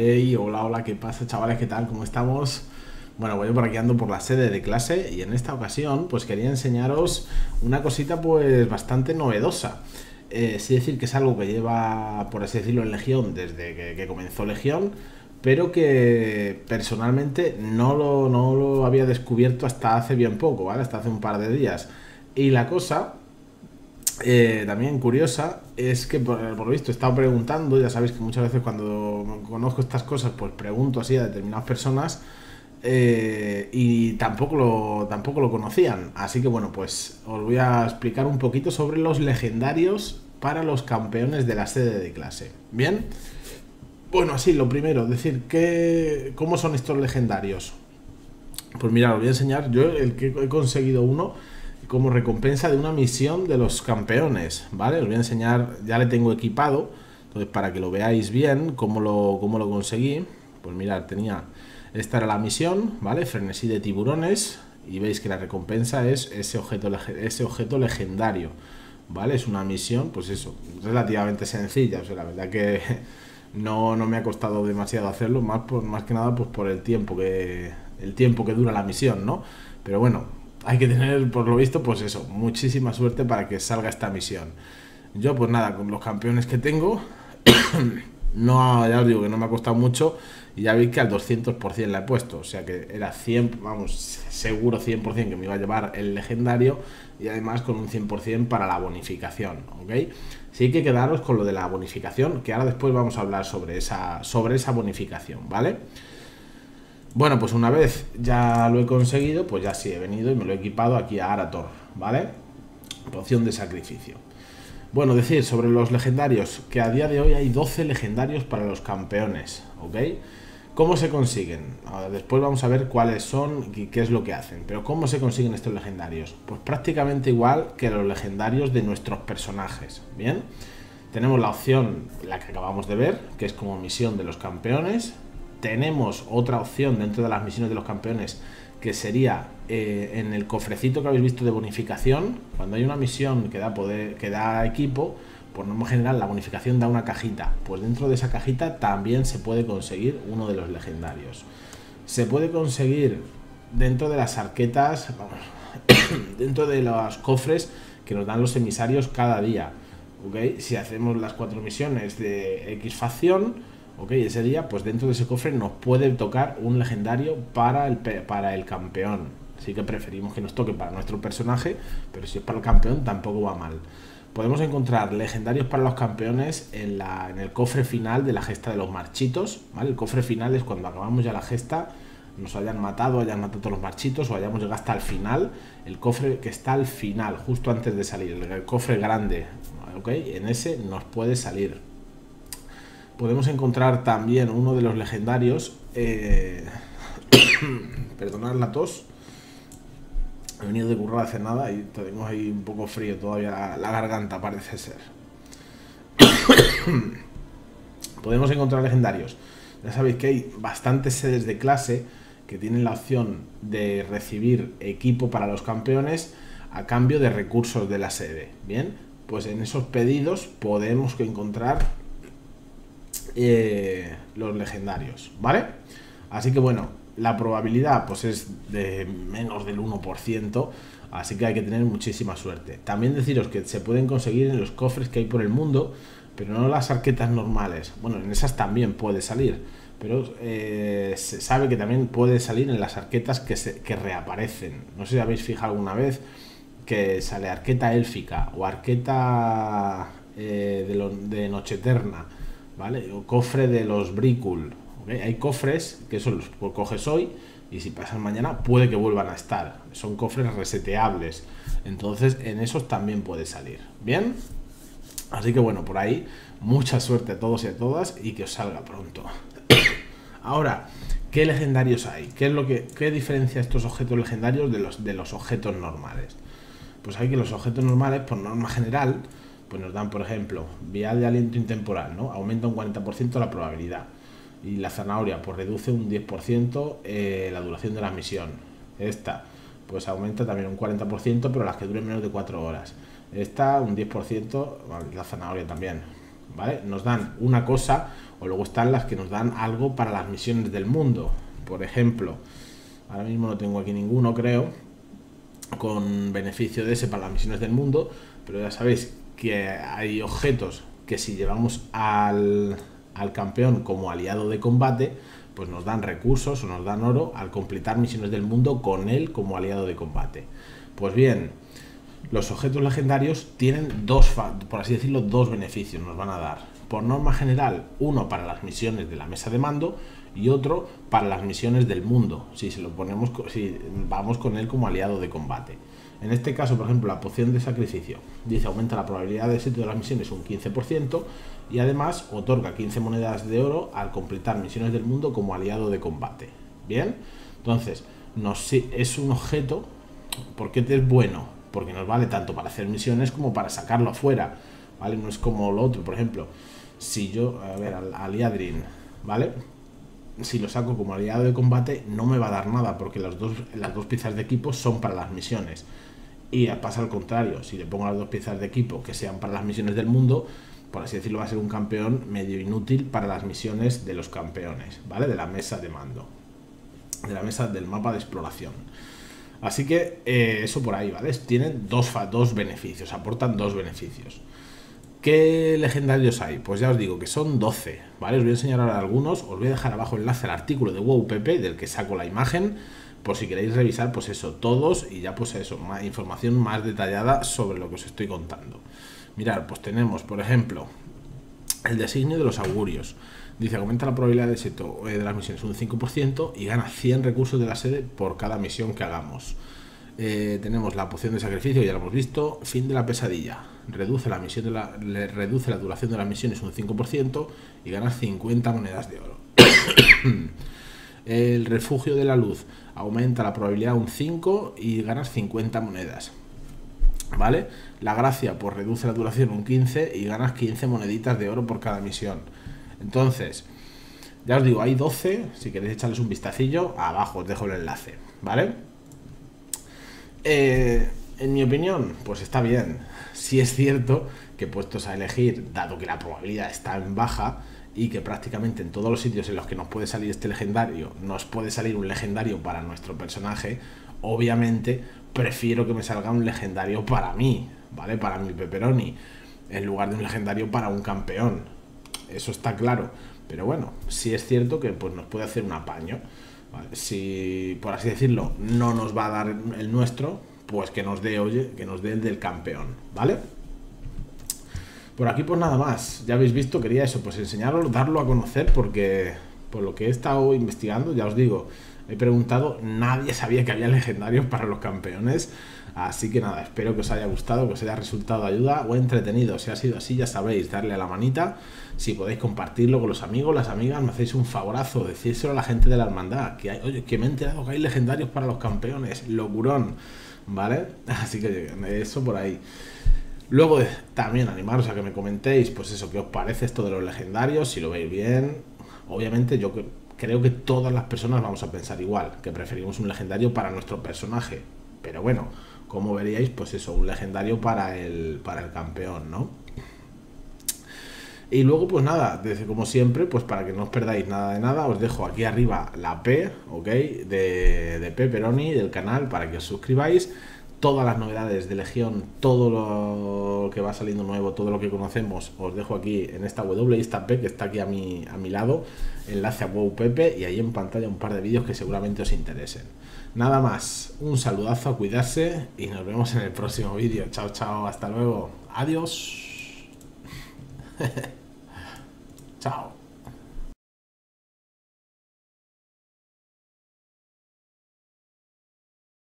Hola, hola, ¿qué pasa chavales? ¿Qué tal? ¿Cómo estamos? Bueno, voy por aquí ando por la sede de clase y en esta ocasión pues quería enseñaros una cosita pues bastante novedosa. Eh, sí decir que es algo que lleva, por así decirlo, en Legión desde que, que comenzó Legión, pero que personalmente no lo, no lo había descubierto hasta hace bien poco, ¿vale? Hasta hace un par de días. Y la cosa eh, también curiosa es que por, lo visto he estado preguntando, ya sabéis que muchas veces cuando conozco estas cosas pues pregunto así a determinadas personas eh, y tampoco lo, tampoco lo conocían. Así que bueno, pues os voy a explicar un poquito sobre los legendarios para los campeones de la sede de clase. ¿Bien? Bueno, así, lo primero, decir, que, ¿cómo son estos legendarios? Pues mira, os voy a enseñar, yo el que he conseguido uno como recompensa de una misión de los campeones, ¿vale? Os voy a enseñar, ya le tengo equipado, entonces para que lo veáis bien, cómo lo, cómo lo conseguí. Pues mirad, tenía, esta era la misión, ¿vale? Frenesí de tiburones, y veis que la recompensa es ese objeto, ese objeto legendario, ¿vale? Es una misión, pues eso, relativamente sencilla, o sea, la verdad que no, no me ha costado demasiado hacerlo, más, por, más que nada pues por el tiempo que, el tiempo que dura la misión, ¿no? Pero bueno, hay que tener, por lo visto, pues eso, muchísima suerte para que salga esta misión. Yo, pues nada, con los campeones que tengo, no, ya os digo que no me ha costado mucho y ya veis que al 200% la he puesto, o sea que era 100, vamos, seguro 100% que me iba a llevar el legendario y además con un 100% para la bonificación, ¿ok? Sí que quedaros con lo de la bonificación, que ahora después vamos a hablar sobre esa, sobre esa bonificación, ¿vale? Bueno, pues una vez ya lo he conseguido, pues ya sí he venido y me lo he equipado aquí a Arator, ¿vale? Poción de sacrificio. Bueno, decir sobre los legendarios, que a día de hoy hay 12 legendarios para los campeones, ¿ok? ¿Cómo se consiguen? Después vamos a ver cuáles son y qué es lo que hacen. Pero ¿cómo se consiguen estos legendarios? Pues prácticamente igual que los legendarios de nuestros personajes, ¿bien? Tenemos la opción, la que acabamos de ver, que es como misión de los campeones, tenemos otra opción dentro de las misiones de los campeones que sería eh, en el cofrecito que habéis visto de bonificación, cuando hay una misión que da poder, que da equipo, por norma general la bonificación da una cajita. Pues dentro de esa cajita también se puede conseguir uno de los legendarios. Se puede conseguir dentro de las arquetas, dentro de los cofres que nos dan los emisarios cada día. ¿okay? Si hacemos las cuatro misiones de X facción, Ok, ese día, pues dentro de ese cofre nos puede tocar un legendario para el, para el campeón. Así que preferimos que nos toque para nuestro personaje, pero si es para el campeón tampoco va mal. Podemos encontrar legendarios para los campeones en, la, en el cofre final de la gesta de los marchitos. ¿vale? El cofre final es cuando acabamos ya la gesta, nos hayan matado, hayan matado todos los marchitos o hayamos llegado hasta el final. El cofre que está al final, justo antes de salir, el cofre grande. ¿ok? En ese nos puede salir podemos encontrar también uno de los legendarios. Eh, perdonad la tos. He venido de currar hace nada y tenemos ahí un poco frío todavía la, garganta, parece ser. podemos encontrar legendarios. Ya sabéis que hay bastantes sedes de clase que tienen la opción de recibir equipo para los campeones a cambio de recursos de la sede. Bien, pues en esos pedidos podemos encontrar eh, los legendarios, ¿vale? Así que bueno, la probabilidad pues es de menos del 1%, así que hay que tener muchísima suerte. También deciros que se pueden conseguir en los cofres que hay por el mundo, pero no las arquetas normales. Bueno, en esas también puede salir, pero eh, se sabe que también puede salir en las arquetas que, se, que reaparecen. No sé si habéis fijado alguna vez que sale arqueta élfica o arqueta eh, de, de Noche Eterna ¿vale? O cofre de los Bricul. Hay cofres que eso los coges hoy y si pasan mañana puede que vuelvan a estar. Son cofres reseteables. Entonces en esos también puede salir. ¿Bien? Así que bueno, por ahí mucha suerte a todos y a todas y que os salga pronto. Ahora, ¿qué legendarios hay? ¿Qué es lo que qué diferencia estos objetos legendarios de los de los objetos normales? Pues hay que los objetos normales, por norma general, pues nos dan, por ejemplo, vial de aliento intemporal, ¿no? Aumenta un 40% la probabilidad. Y la zanahoria, pues reduce un 10% eh, la duración de la misión. Esta, pues aumenta también un 40%, pero las que duren menos de 4 horas. Esta, un 10%, la zanahoria también. ¿vale? Nos dan una cosa o luego están las que nos dan algo para las misiones del mundo. Por ejemplo, ahora mismo no tengo aquí ninguno, creo, con beneficio de ese para las misiones del mundo, pero ya sabéis que hay objetos que si llevamos al, al campeón como aliado de combate, pues nos dan recursos o nos dan oro al completar misiones del mundo con él como aliado de combate. Pues bien, los objetos legendarios tienen dos, por así decirlo, dos beneficios nos van a dar. Por norma general, uno para las misiones de la mesa de mando y otro para las misiones del mundo, si se lo ponemos si vamos con él como aliado de combate. En este caso, por ejemplo, la poción de sacrificio dice aumenta la probabilidad de éxito de las misiones un 15% y además otorga 15 monedas de oro al completar misiones del mundo como aliado de combate. Bien, entonces nos, es un objeto, ¿por qué es bueno? Porque nos vale tanto para hacer misiones como para sacarlo afuera, ¿vale? No es como lo otro, por ejemplo, si yo, a ver, al, Aliadrin, ¿vale? Si lo saco como aliado de combate, no me va a dar nada, porque las dos, las dos piezas de equipo son para las misiones. Y pasa al contrario, si le pongo las dos piezas de equipo que sean para las misiones del mundo, por así decirlo, va a ser un campeón medio inútil para las misiones de los campeones, ¿vale? De la mesa de mando, de la mesa del mapa de exploración. Así que eh, eso por ahí, ¿vale? Tienen dos, dos beneficios, aportan dos beneficios. ¿Qué legendarios hay? Pues ya os digo que son 12, ¿vale? Os voy a enseñar ahora algunos, os voy a dejar abajo el enlace al artículo de WowPP del que saco la imagen, por si queréis revisar, pues eso, todos y ya pues eso, más información más detallada sobre lo que os estoy contando. Mirad, pues tenemos, por ejemplo, el designio de los augurios. Dice, aumenta la probabilidad de éxito de las misiones un 5% y gana 100 recursos de la sede por cada misión que hagamos. Eh, tenemos la poción de sacrificio, ya lo hemos visto. Fin de la pesadilla. Reduce la, misión la, reduce la duración de las misiones un 5% y ganas 50 monedas de oro. El refugio de la luz aumenta la probabilidad un 5 y ganas 50 monedas. ¿Vale? La gracia, pues reduce la duración un 15 y ganas 15 moneditas de oro por cada misión. Entonces, ya os digo, hay 12, si queréis echarles un vistacillo, abajo os dejo el enlace, ¿vale? Eh, en mi opinión, pues está bien. Si es cierto que puestos a elegir, dado que la probabilidad está en baja y que prácticamente en todos los sitios en los que nos puede salir este legendario, nos puede salir un legendario para nuestro personaje, obviamente prefiero que me salga un legendario para mí, ¿vale? Para mi pepperoni, en lugar de un legendario para un campeón. Eso está claro. Pero bueno, sí es cierto que pues, nos puede hacer un apaño. Si, por así decirlo, no nos va a dar el nuestro, pues que nos dé, oye, que nos dé el del campeón, ¿vale? Por aquí pues nada más, ya habéis visto, quería eso, pues enseñarlo, darlo a conocer porque por lo que he estado investigando, ya os digo, he preguntado, nadie sabía que había legendarios para los campeones. Así que nada, espero que os haya gustado, que os haya resultado de ayuda o entretenido. Si ha sido así, ya sabéis, darle a la manita. Si podéis compartirlo con los amigos, las amigas, me hacéis un favorazo, decírselo a la gente de la hermandad. Que hay, oye, que me he enterado que hay legendarios para los campeones. Locurón. ¿Vale? Así que eso por ahí. Luego también animaros a que me comentéis, pues eso, qué os parece esto de los legendarios, si lo veis bien. Obviamente yo creo que todas las personas vamos a pensar igual, que preferimos un legendario para nuestro personaje. Pero bueno, como veríais, pues eso, un legendario para el, para el campeón, ¿no? Y luego, pues nada, desde como siempre, pues para que no os perdáis nada de nada, os dejo aquí arriba la P, ¿ok? De, de Pepperoni, del canal, para que os suscribáis todas las novedades de Legión, todo lo que va saliendo nuevo, todo lo que conocemos, os dejo aquí en esta W esta P que está aquí a mi, a mi lado, enlace a WoW y ahí en pantalla un par de vídeos que seguramente os interesen. Nada más, un saludazo, a cuidarse y nos vemos en el próximo vídeo. Chao, chao, hasta luego. Adiós. chao.